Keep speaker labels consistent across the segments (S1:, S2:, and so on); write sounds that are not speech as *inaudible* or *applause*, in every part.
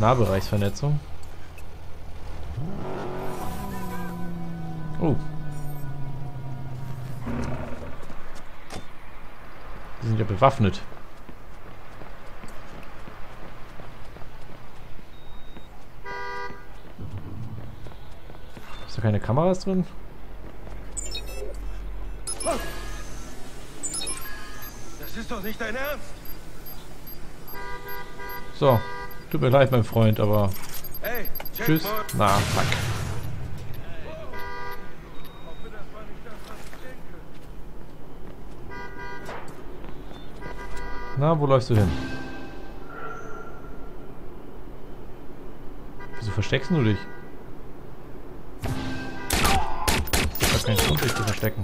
S1: Nahbereichsvernetzung. Oh. Die sind ja bewaffnet. Ist da keine Kameras drin?
S2: Das ist doch nicht dein Ernst.
S1: So. Tut mir leid, mein Freund, aber
S2: Hey,
S1: tschüss. Na, fuck. Na, wo läufst du hin? Wieso versteckst du dich? Ich hab keinen Grund, dich zu verstecken.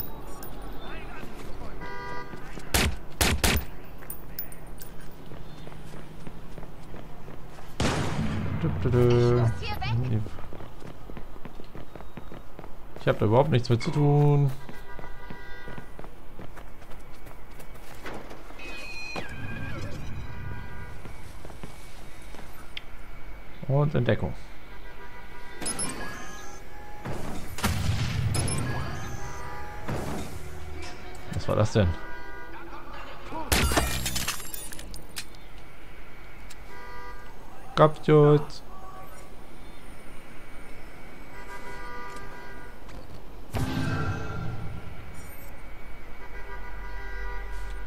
S1: Ich habe da überhaupt nichts mit zu tun. Und Entdeckung. Was war das denn? Kapiert.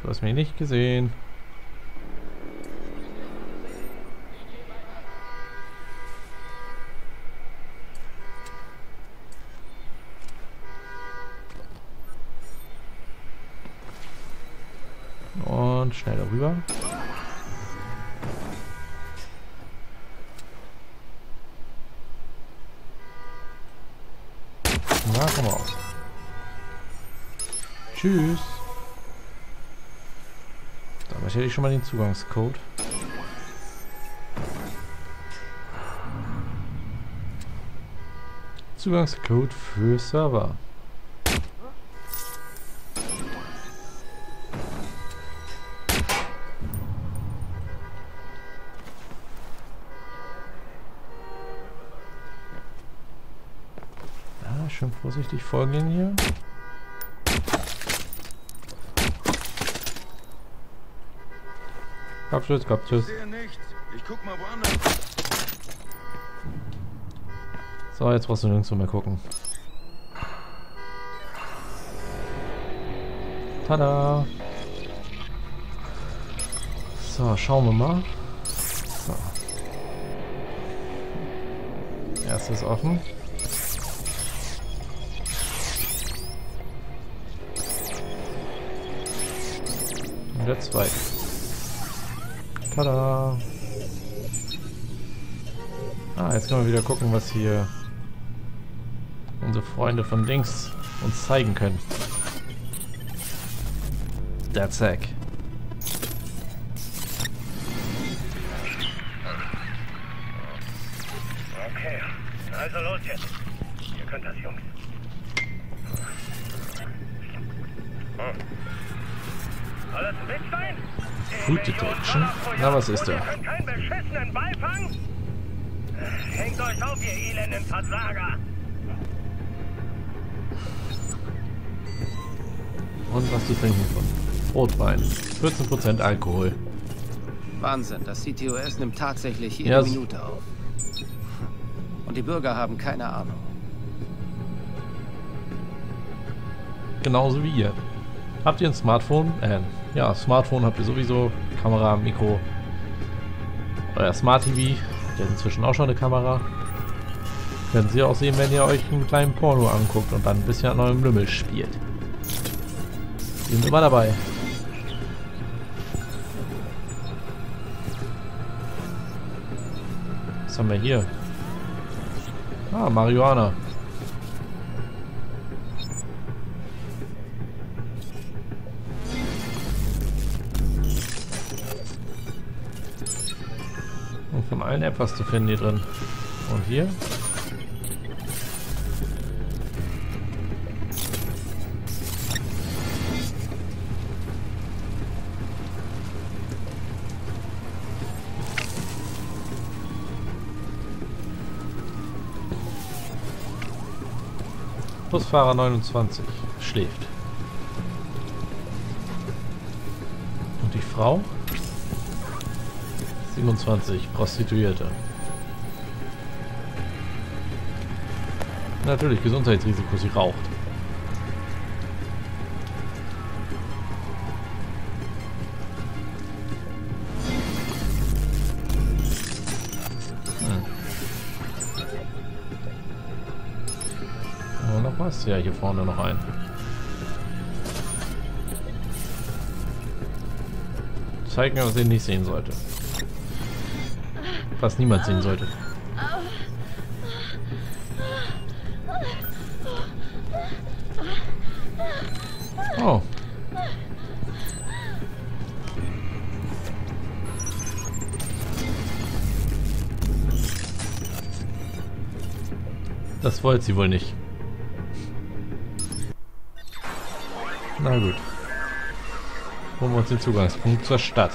S1: Du hast mich nicht gesehen. Und schnell darüber. Hätte ich schon mal den Zugangscode. Zugangscode für Server. Ja, schön vorsichtig vorgehen hier.
S2: Mal woanders.
S1: So, jetzt brauchst du nirgendwo mehr gucken. Tada! So, schauen wir mal. So. Erstes offen. Und der zweite. Tada! Ah, jetzt können wir wieder gucken, was hier unsere Freunde von links uns zeigen können. That's Egg. Food Detection? Na, was ist da?
S3: Hängt euch auf, ihr elenden Versager.
S1: Und was zu trinken von? Rotwein. 14% Alkohol.
S4: Wahnsinn, das CTOS nimmt tatsächlich jede
S1: Ja, s-
S4: Minute auf. Und die Bürger haben keine Ahnung.
S1: Genauso wie ihr. Habt ihr ein Smartphone? Äh, ja, Smartphone habt ihr sowieso. Kamera, Mikro. Euer Smart TV. Der inzwischen auch schon eine Kamera. Können Sie auch sehen, wenn ihr euch einen kleinen Porno anguckt und dann ein bisschen an eurem Lümmel spielt. Die sind immer dabei. Was haben wir hier? Ah, Marihuana. von allen etwas zu finden hier drin. Und hier? Busfahrer 29 schläft. Und die Frau? 27, Prostituierte. Natürlich, Gesundheitsrisiko, sie raucht. Hm. Oh, noch was? Ja, hier vorne noch ein. Zeig mir, was ich nicht sehen sollte. Was niemand sehen sollte. Oh. Das wollte sie wohl nicht. Na gut. Holen wir uns den Zugangspunkt zur Stadt.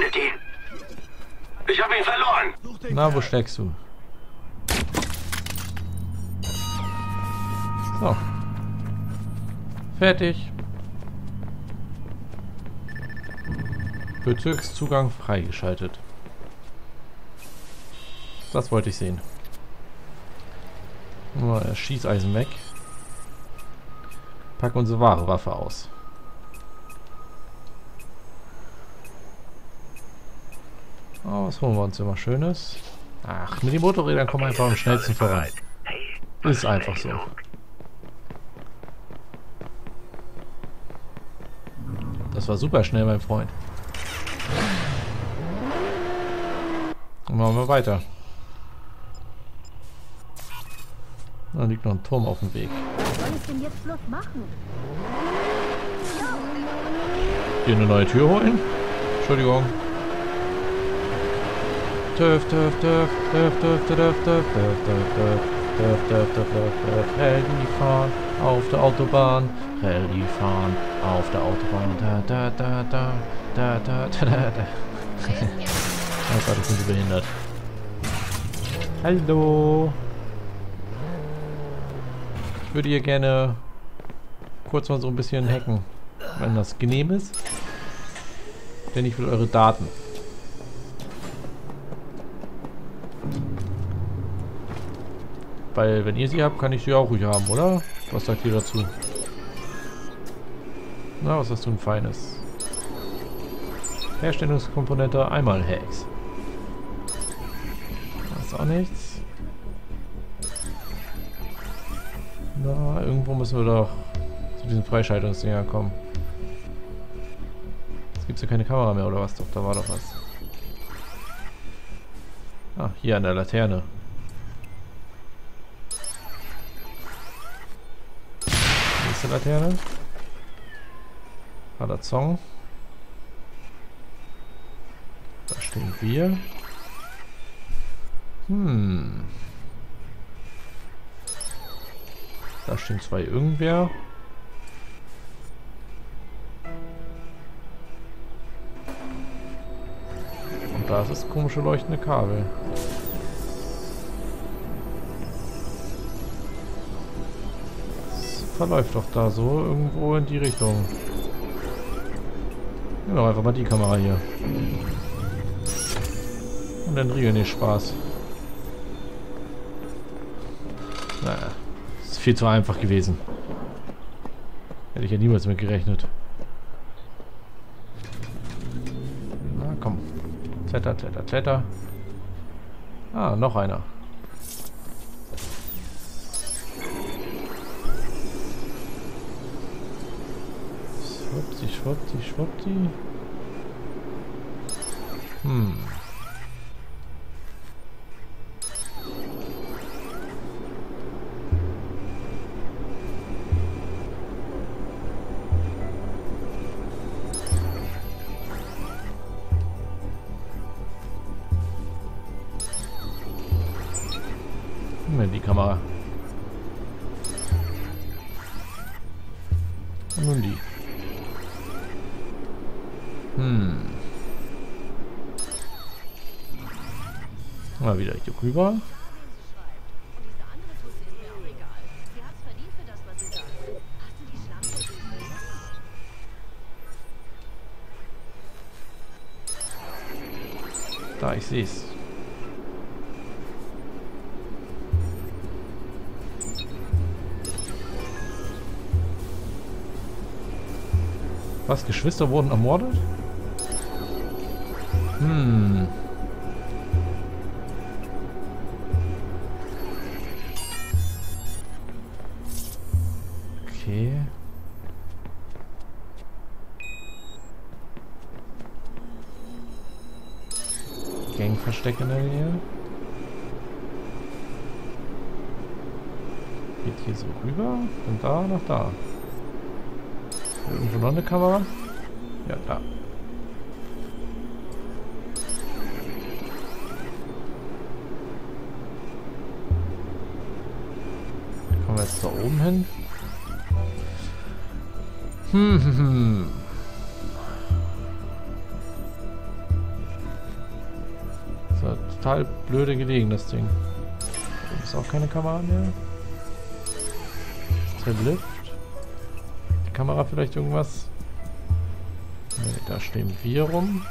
S3: Findet ihn! Ich habe ihn verloren!
S1: Na, wo steckst du? So. Fertig. Bezirkszugang freigeschaltet. Das wollte ich sehen. Schießeisen weg. Packen unsere wahre Waffe aus. Was holen wir uns immer Schönes? Ach, mit den Motorrädern kommen wir einfach am schnellsten voran. Ist einfach so. Das war super schnell, mein Freund. Dann machen wir weiter. Da liegt noch ein Turm auf dem Weg. Hier eine neue Tür holen? Entschuldigung. Töf, töf, töf, töf, töf, töf, töf, töf, töf, töf, töf, töf, töf, töf, Rallye fahren auf der Autobahn, Rallye fahren auf der Autobahn, da, da, da, da, da, da, da, da, da. Oh Gott, ich bin so behindert. Hallo. Ich würde hier gerne kurz mal so ein bisschen hacken, wenn das genehm ist. Denn ich will eure Daten. Weil wenn ihr sie habt, kann ich sie auch ruhig haben, oder? Was sagt ihr dazu? Na, was hast du ein feines? Herstellungskomponente einmal Hex. Das ist auch nichts. Na, irgendwo müssen wir doch zu diesen Freischaltungsdinger kommen. Jetzt gibt es ja keine Kamera mehr, oder was? Doch, da war doch was. Ah, hier an der Laterne. Nächste Laterne. Zong. Da stehen wir. Hm. Da stehen zwei irgendwer. Und da ist das komische leuchtende Kabel. Verläuft doch da so irgendwo in die Richtung. Doch einfach mal die Kamera hier. Und dann riegeln den Spaß. Naja, ist viel zu einfach gewesen. Hätte ich ja niemals mit gerechnet. Na komm. Kletter, kletter, kletter. Ah, noch einer. Schwuppdi, schwuppdi. Hm.
S5: Du die Schlampe gesehen?
S1: Da, ich sehe es. Was? Geschwister wurden ermordet? Hm. Gangversteck in der Nähe. Geht hier so rüber, von da nach da. Irgendwo noch eine Kamera? Ja, da. Kommen wir jetzt da oben hin? Hm, hm, hm. Total blöde gelegen, das Ding. Da ist auch keine Kamera mehr. Ist der Lift? Die Kamera vielleicht irgendwas? Nee, da stehen wir rum.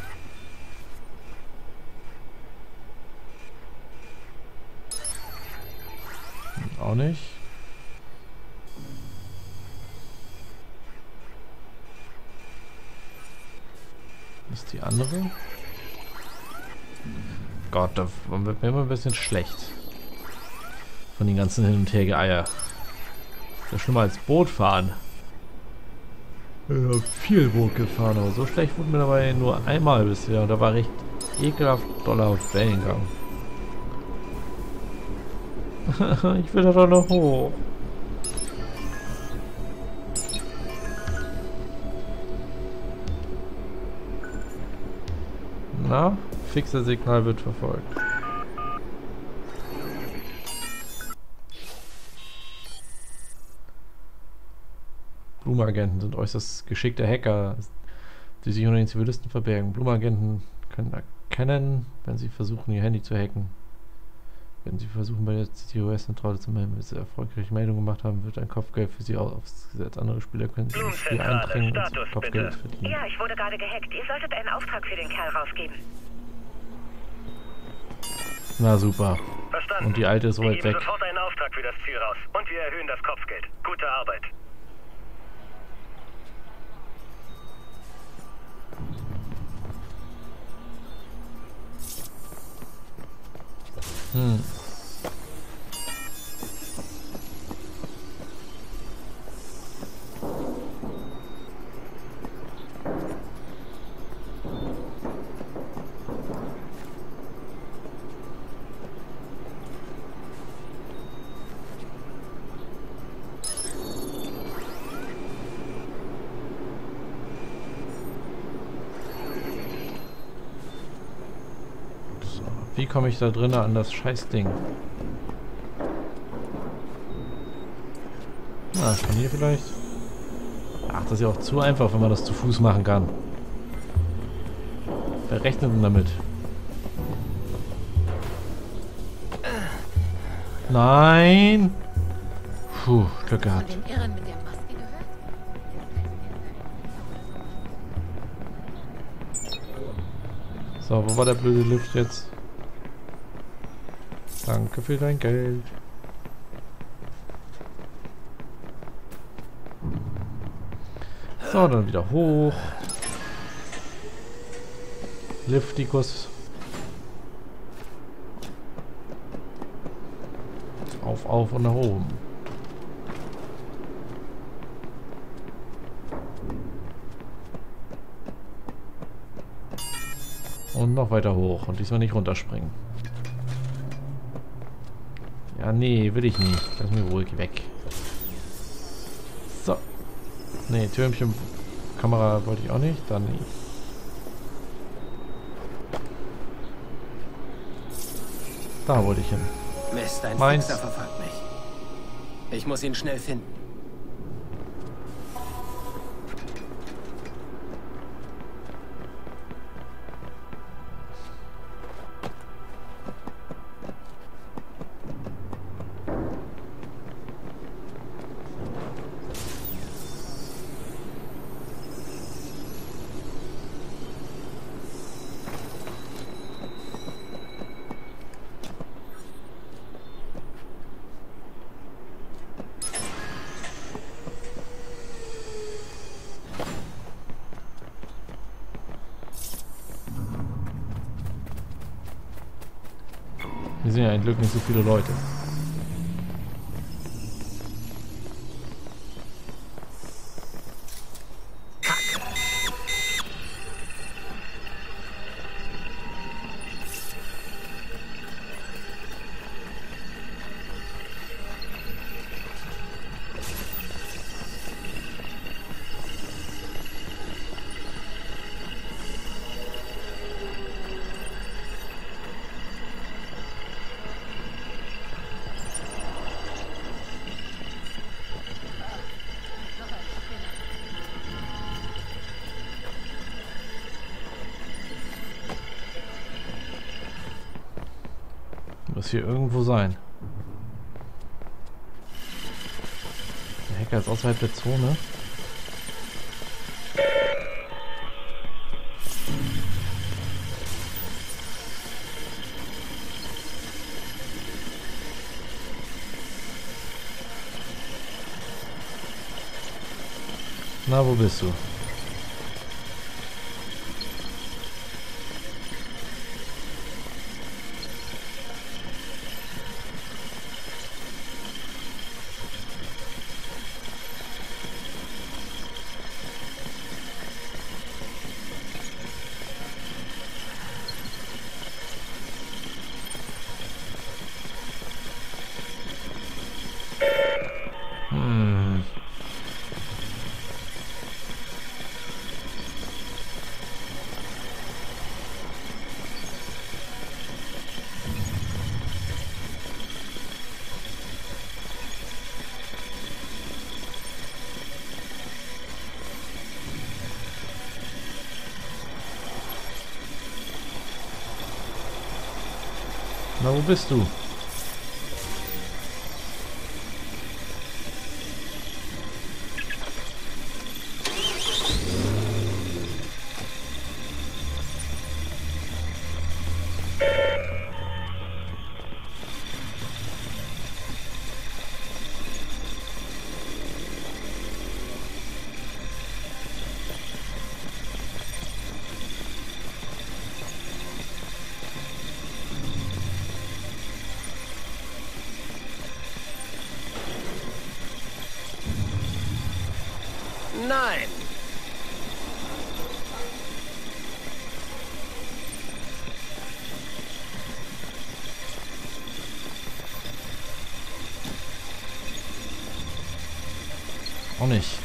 S1: Hm, Auch nicht. Ist die andere. Gott, da wird mir immer ein bisschen schlecht. Von den ganzen Hin- und Her-Geeier. Ist schlimmer als Boot fahren. Habe viel Boot gefahren, aber so schlecht wurde mir dabei nur einmal bisher. Und da war recht ekelhaft doller Wellengang. *laughs* ich will da doch noch hoch. Na, fixer Signal wird verfolgt. Blumagenten sind äußerst geschickte Hacker, die sich unter den Zivilisten verbergen. Blumagenten können erkennen, wenn sie versuchen, ihr Handy zu hacken. Wenn sie versuchen, bei der CTOS-Zentrale zu melden, wenn sie erfolgreiche Meldung gemacht haben, wird ein Kopfgeld für sie aufgesetzt. Andere Spieler können sich ins Spiel einbringen und Kopfgeld
S3: bitte.
S1: verdienen.
S6: Ja, ich wurde gerade gehackt. Ihr solltet einen Auftrag für den Kerl rausgeben.
S1: Na super.
S3: Verstanden.
S1: Und die alte ist weit
S3: geben
S1: weg.
S3: sofort einen Auftrag für das Ziel raus. Und wir erhöhen das Kopfgeld. Gute Arbeit.
S1: Hm. Wie komme ich da drinnen an das Scheißding? Na, von hier vielleicht? Ach, das ist ja auch zu einfach, wenn man das zu Fuß machen kann. Wer rechnet denn damit? Nein! Puh, Glück gehabt. So, wo war der blöde Lift jetzt? Danke für dein Geld. So, dann wieder hoch. Liftikus. Auf, auf und nach oben. Und noch weiter hoch. Und diesmal nicht runterspringen. Ja, nee, will ich nicht. Lass mich ruhig weg. So. Nee, Türmchen. Kamera wollte ich auch nicht. Dann nicht. Da wollte ich hin.
S7: Mist, ein
S1: Meins.
S7: Fixer verfolgt mich. Ich muss ihn schnell finden.
S1: Hier sind ja ein Glück nicht so viele Leute. Hier irgendwo sein. Der Hacker ist außerhalb der Zone. Na, wo bist du? Bist du?
S7: Nein!
S1: Auch nicht.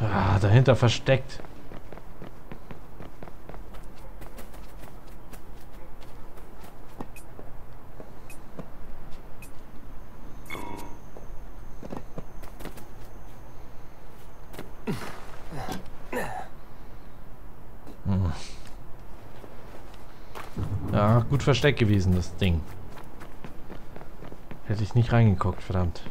S1: Ah, dahinter versteckt. Hm. Ja, gut versteckt gewesen, das Ding. Hätte ich nicht reingeguckt, verdammt.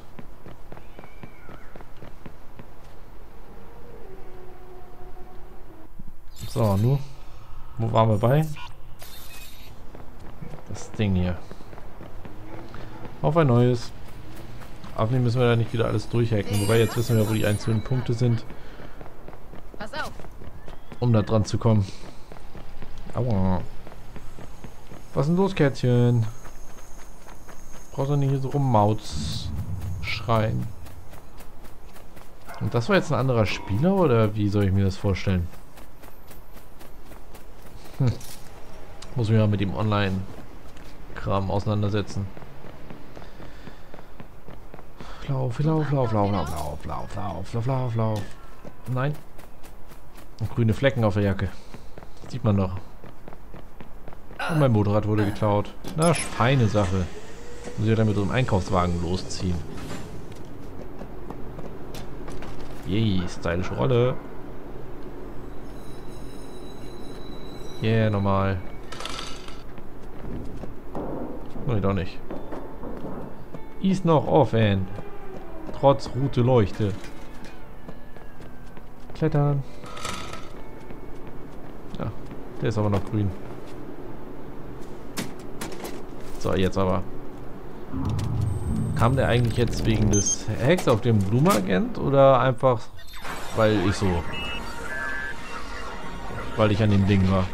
S1: So, nu. Wo waren wir bei? Das Ding hier. Auf ein neues. Aufnehmen müssen wir ja nicht wieder alles durchhacken. Wobei jetzt wissen wir, wo die einzelnen Punkte sind,
S5: Pass auf.
S1: um da dran zu kommen. Aua. Was ist denn los, Kätzchen? Brauchst du nicht hier so rummauz schreien. Und das war jetzt ein anderer Spieler oder wie soll ich mir das vorstellen? Hm. Muss mich mal mit dem Online-Kram auseinandersetzen. lauf, lauf, lauf, lauf, lauf, lauf, lauf, lauf, lauf, lauf, lauf. Nein. Und grüne Flecken auf der Jacke. Sieht man doch. Und mein Motorrad wurde geklaut. Na, feine Sache. Muss ich ja dann mit so einem Einkaufswagen losziehen. Yay, stylische Rolle. Yeah, normal. Nee, doch nicht. Ist noch offen. Trotz rote Leuchte. Klettern. Ja, der ist aber noch grün. So, jetzt aber. Kam der eigentlich jetzt wegen des Hacks auf dem Blumenagent oder einfach weil ich so weil ich an dem Ding war?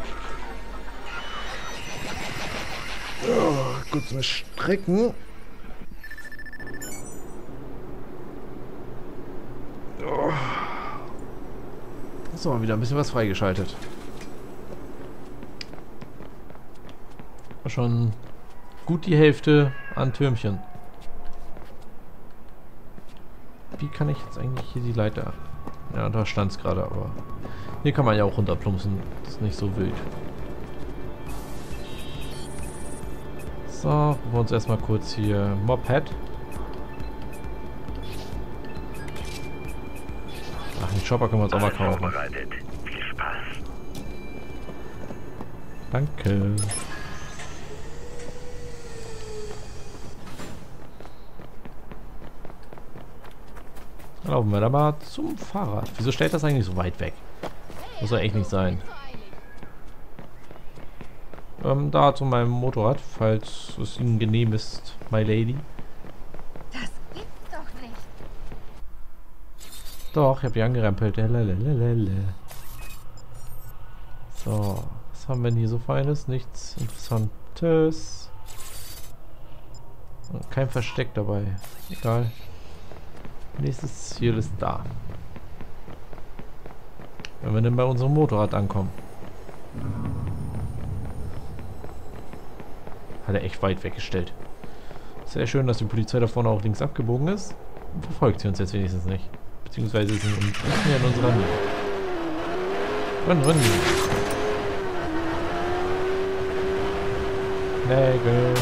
S1: Oh, kurz mal strecken. Oh. So, wieder ein bisschen was freigeschaltet. Schon gut die Hälfte an Türmchen. Wie kann ich jetzt eigentlich hier die Leiter... Ja, da stand es gerade, aber... Hier kann man ja auch runterplumpsen. Das ist nicht so wild. So, gucken wir uns erstmal kurz hier Moped. Ach, den Chopper können wir uns auch mal kaufen.
S3: Vorbereitet. Viel Spaß.
S1: Danke. Dann laufen wir da mal zum Fahrrad. Wieso stellt das eigentlich so weit weg? Muss ja echt nicht sein. Ähm, da zu meinem Motorrad, falls es Ihnen genehm ist, my lady.
S5: Das gibt's doch nicht.
S1: Doch, ich habe die angerempelt. Lalalala. So, was haben wir denn hier so Feines? Nichts Interessantes. Kein Versteck dabei. Egal. Nächstes Ziel ist da. Wenn wir denn bei unserem Motorrad ankommen. Hat er echt weit weggestellt. Sehr schön, dass die Polizei da vorne auch links abgebogen ist. Und verfolgt sie uns jetzt wenigstens nicht. Beziehungsweise sind wir nicht mehr in unserer Nähe. Run, run. Nägel.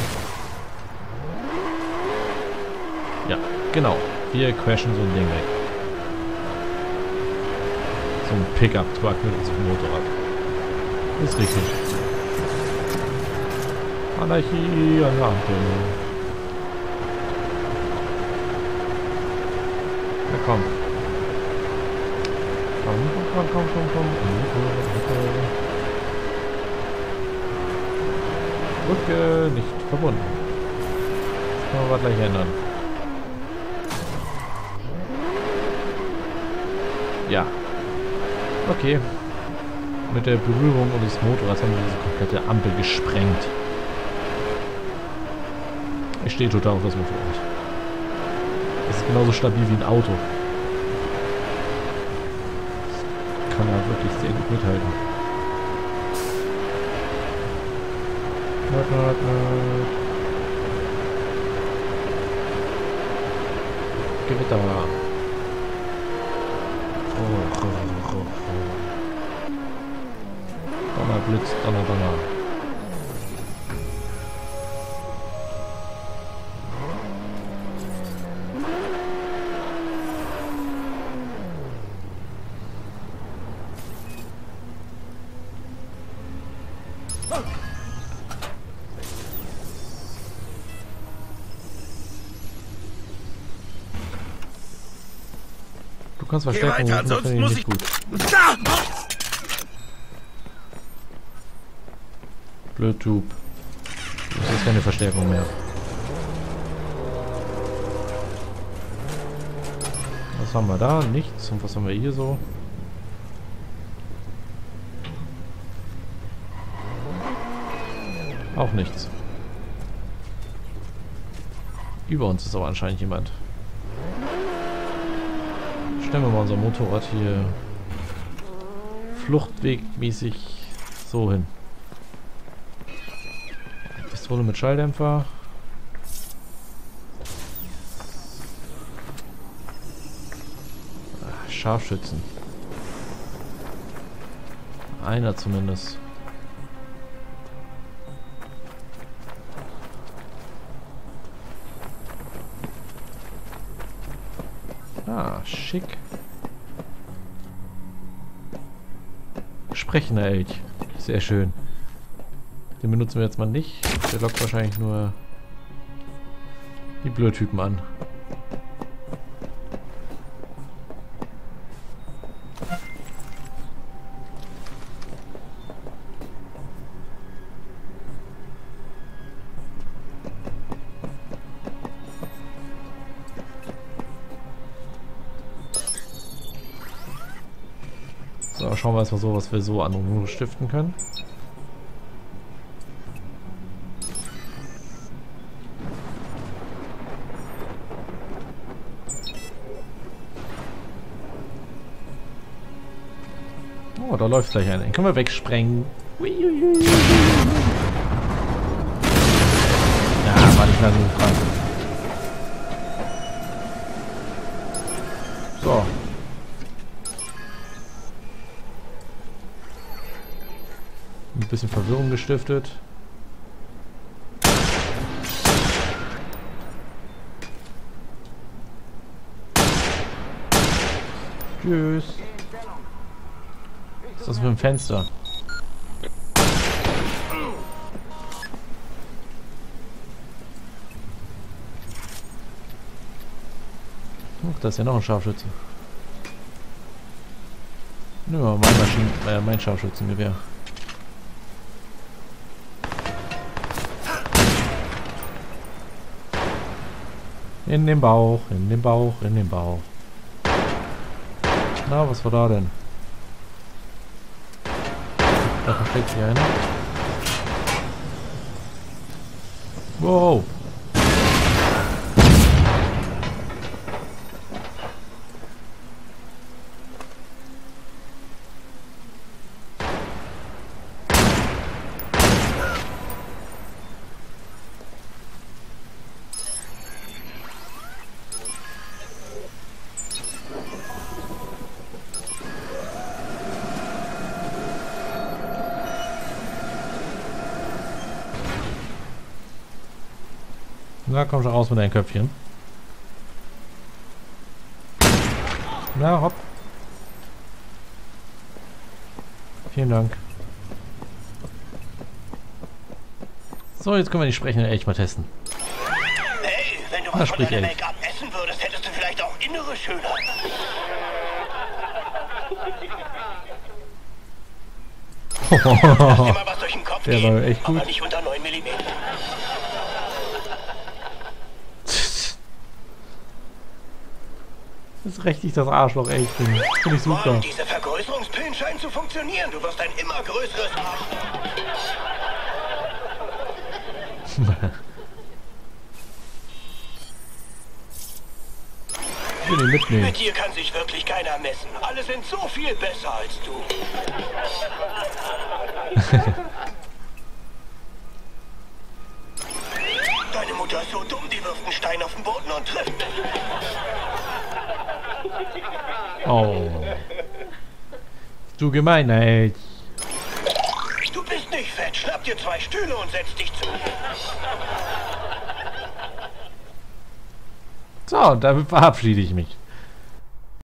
S1: Ja, genau. Wir crashen so ein Ding weg. So ein Pickup-Truck mit unserem Motorrad. Ist richtig. Anarchie an der Ampel. Na komm. Komm, komm, komm, komm, komm. Brücke nicht verbunden. Das können wir gleich ändern. Ja. Okay. Mit der Berührung unseres Motorrads haben wir diese komplette Ampel gesprengt. Ich stehe total auf das Motorrad. Das ist genauso stabil wie ein Auto. Das kann ja wirklich sehr gut mithalten. Gewitter. Oh, oh, oh, oh. Donner, Blitz, Donner, Donner. Kannst
S2: Geh
S1: Verstärkung
S2: weiter,
S1: rufen, das
S2: sonst muss
S1: nicht
S2: ich...
S1: gut.
S2: Da!
S1: Blöd Tube. Das ist keine Verstärkung mehr. Was haben wir da? Nichts. Und was haben wir hier so? Auch nichts. Über uns ist aber anscheinend jemand. Stellen wir mal unser Motorrad hier fluchtwegmäßig so hin. Pistole mit Schalldämpfer. Scharfschützen. Einer zumindest. Ah, schick. Sprechender Elch. Sehr schön. Den benutzen wir jetzt mal nicht. Der lockt wahrscheinlich nur die Blödtypen an. Schauen wir erstmal so, was wir so an Ruhe stiften können. Oh, da läuft gleich einer. Den können wir wegsprengen. Ja, war nicht lang genug dran. Bisschen Verwirrung gestiftet. Tschüss. Was ist das für ein Fenster? Guck, da ist ja noch ein Scharfschütze. Nimm mal mein, Maschinen äh, mein Scharfschützengewehr. In den Bauch, in den Bauch, in den Bauch. Na, was war da denn? Da versteckt sich einer. Wow. Na, komm schon raus mit deinem Köpfchen. Na, hopp. Vielen Dank. So, jetzt können wir die sprechende Elch mal testen.
S3: Hey, wenn du
S1: Na,
S3: was von. Make-up essen würdest, hättest du vielleicht auch innere Schönheit. Lass *laughs* dir mal was durch den Kopf
S1: Der
S3: gehen,
S1: war echt gut.
S3: aber nicht unter 9 mm.
S1: Ist richtig das Arschloch, echt. Finde find ich super.
S3: Mann, diese Vergrößerungspillen scheinen zu funktionieren. Du wirst ein immer größeres Arsch.
S1: Ich will ihn mitnehmen.
S3: Mit dir kann sich wirklich keiner messen. Alle sind so viel besser als du. *laughs* Deine Mutter ist so dumm, die wirft einen Stein auf den Boden und trifft mich.
S1: Oh. Du gemeiner Elch.
S3: Du bist nicht fett. Schnapp dir zwei Stühle und setz dich zu.
S1: So, damit verabschiede ich mich.